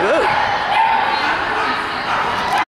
Good.